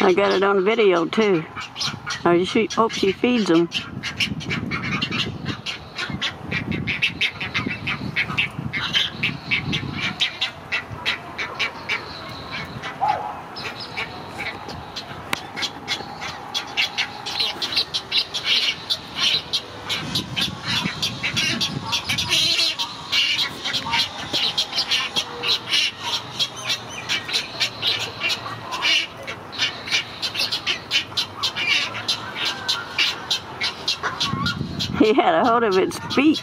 I got it on video too. Oh, I hope she feeds them. He had a hold of its beak.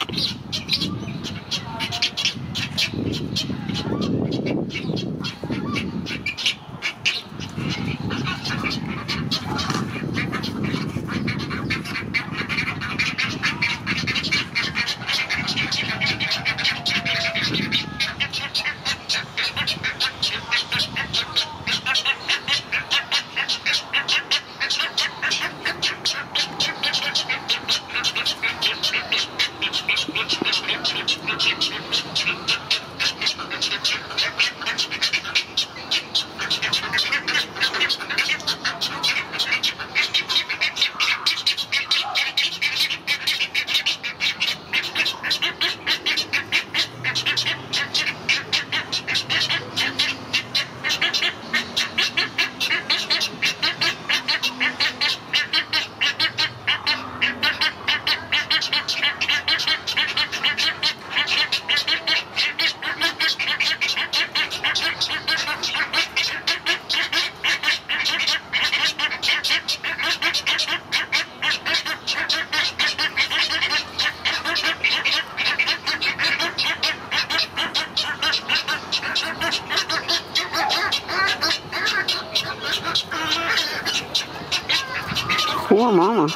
Poor mama.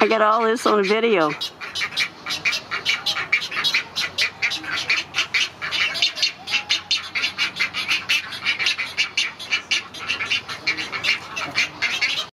I got all this on video.